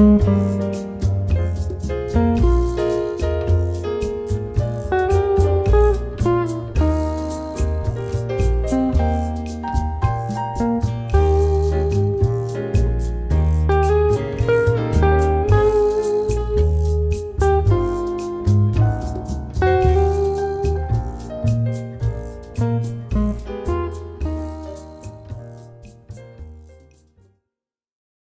Música